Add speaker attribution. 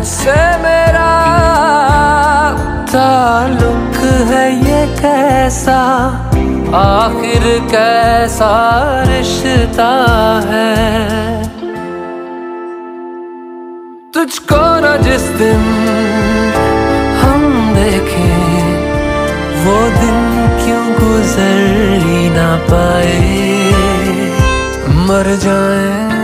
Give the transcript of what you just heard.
Speaker 1: तुझसे मेरा ताल्लुक है ये कैसा? आखिर कैसा रिश्ता है? तुझको न जिस दिन हम देखें, वो दिन क्यों गुजर ही ना पाए? मर जाए